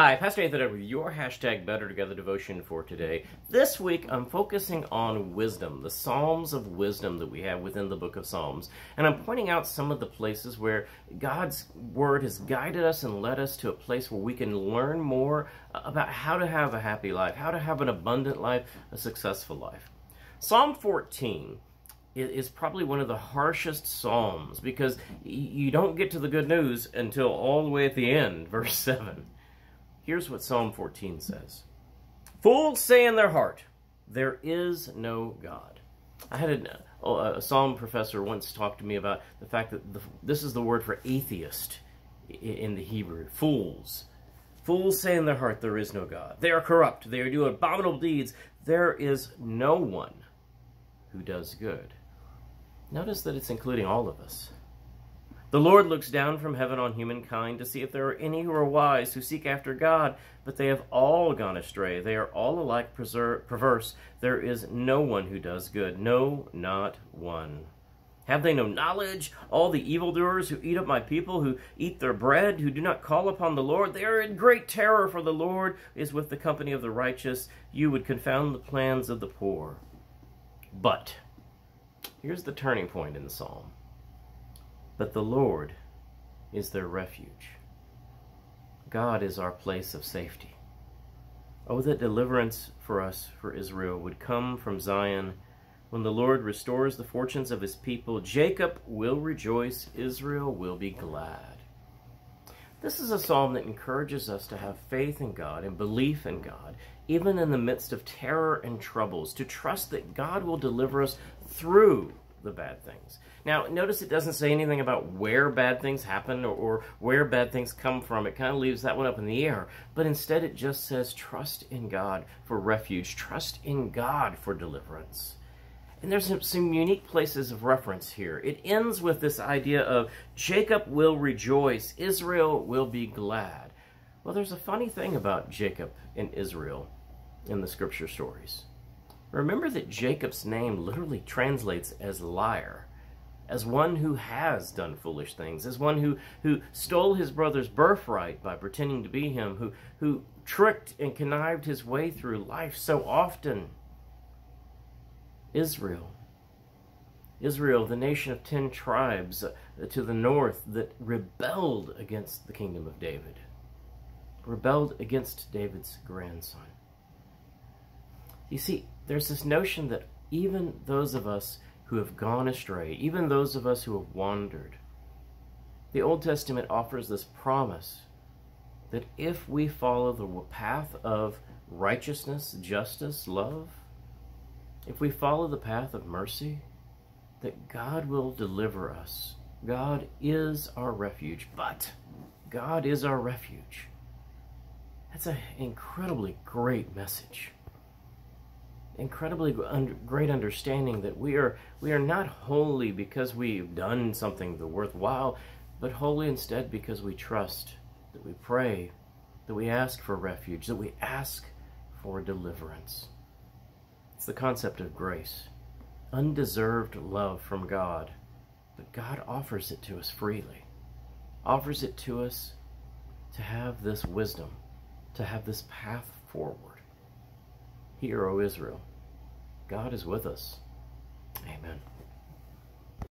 Hi, Pastor Nathan Edward, your hashtag Better Together devotion for today. This week I'm focusing on wisdom, the Psalms of wisdom that we have within the book of Psalms. And I'm pointing out some of the places where God's word has guided us and led us to a place where we can learn more about how to have a happy life, how to have an abundant life, a successful life. Psalm 14 is probably one of the harshest psalms because you don't get to the good news until all the way at the end, verse 7. Here's what Psalm 14 says Fools say in their heart, There is no God. I had uh, a, oh, a psalm professor once talk to me about the fact that the, this is the word for atheist in the Hebrew fools. Fools say in their heart, There is no God. They are corrupt. They doing abominable deeds. There is no one who does good. Notice that it's including all of us. The Lord looks down from heaven on humankind to see if there are any who are wise, who seek after God, but they have all gone astray. They are all alike perverse. There is no one who does good, no, not one. Have they no knowledge? All the evildoers who eat up my people, who eat their bread, who do not call upon the Lord, they are in great terror, for the Lord is with the company of the righteous. You would confound the plans of the poor. But, here's the turning point in the psalm. But the Lord is their refuge. God is our place of safety. Oh, that deliverance for us, for Israel, would come from Zion. When the Lord restores the fortunes of his people, Jacob will rejoice, Israel will be glad. This is a psalm that encourages us to have faith in God and belief in God, even in the midst of terror and troubles, to trust that God will deliver us through the bad things. Now, notice it doesn't say anything about where bad things happen or, or, where bad things come from. It kind of leaves that one up in the air. But instead, it just says trust in God for refuge, trust in God for deliverance. And there's some, some unique places of reference here. It ends with this idea of Jacob will rejoice, Israel will be glad. Well, there's a funny thing about Jacob and Israel in the scripture stories. Remember that Jacob's name literally translates as liar, as one who has done foolish things, as one who, who stole his brother's birthright by pretending to be him, who, who tricked and connived his way through life so often. Israel. Israel, the nation of ten tribes uh, to the north that rebelled against the kingdom of David, rebelled against David's grandson. You see, there's this notion that even those of us who have gone astray, even those of us who have wandered, the Old Testament offers this promise that if we follow the path of righteousness, justice, love, if we follow the path of mercy, that God will deliver us. God is our refuge, but God is our refuge. That's an incredibly great message incredibly great understanding that we are we are not holy because we've done something worthwhile, but holy instead because we trust, that we pray, that we ask for refuge, that we ask for deliverance. It's the concept of grace, undeserved love from God, but God offers it to us freely, offers it to us to have this wisdom, to have this path forward. Hear, O Israel, God is with us. Amen.